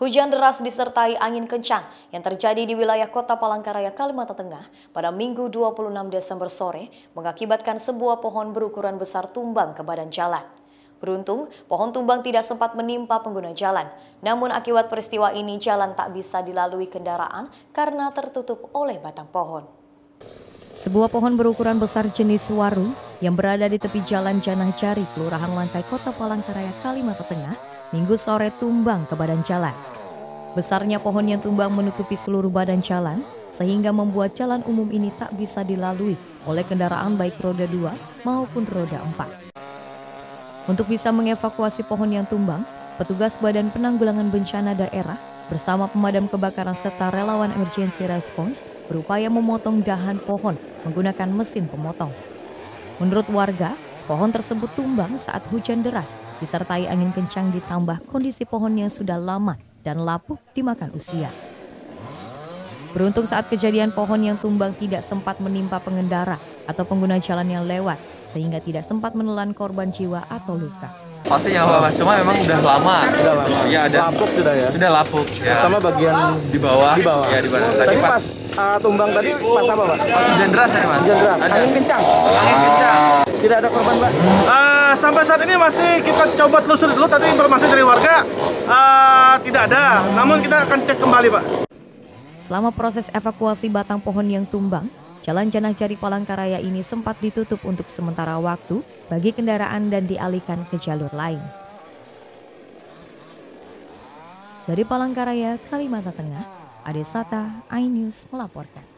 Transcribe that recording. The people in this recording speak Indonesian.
Hujan deras disertai angin kencang yang terjadi di wilayah kota Palangkaraya, Kalimantan Tengah pada Minggu 26 Desember sore mengakibatkan sebuah pohon berukuran besar tumbang ke badan jalan. Beruntung, pohon tumbang tidak sempat menimpa pengguna jalan. Namun akibat peristiwa ini jalan tak bisa dilalui kendaraan karena tertutup oleh batang pohon. Sebuah pohon berukuran besar jenis waru yang berada di tepi jalan Janah Jari, Kelurahan Langkai, Kota Palangkaraya, Kalimantan Tengah, minggu sore tumbang ke badan jalan. Besarnya pohon yang tumbang menutupi seluruh badan jalan, sehingga membuat jalan umum ini tak bisa dilalui oleh kendaraan baik roda 2 maupun roda 4. Untuk bisa mengevakuasi pohon yang tumbang, petugas Badan Penanggulangan Bencana Daerah bersama pemadam kebakaran serta relawan emergency response berupaya memotong dahan pohon menggunakan mesin pemotong. Menurut warga, pohon tersebut tumbang saat hujan deras disertai angin kencang ditambah kondisi pohon yang sudah lama dan lapuk dimakan usia. Beruntung saat kejadian pohon yang tumbang tidak sempat menimpa pengendara atau pengguna jalan yang lewat sehingga tidak sempat menelan korban jiwa atau luka. Pasti yang mas, cuma memang udah lama. Sudah lama. Iya, ada. Lapuk sudah ya. Sudah lapuk. Ya. Pertama bagian di bawah. Di bawah. Ya di bawah. Tadi, tadi pas, pas uh, tumbang tadi pas apa, Pak? Pas hujan deras ya, Mas. Hujan deras. Angin kencang. Angin kencang. Tidak ada korban, Pak. Uh, sampai saat ini masih kita coba telusuri dulu tadi informasi dari warga uh, tidak ada. Namun kita akan cek kembali, Pak. Selama proses evakuasi batang pohon yang tumbang, Jalan Janah Jari Palangkaraya ini sempat ditutup untuk sementara waktu bagi kendaraan dan dialihkan ke jalur lain. Dari Palangkaraya, Kalimantan Tengah, Adesata, iNews melaporkan.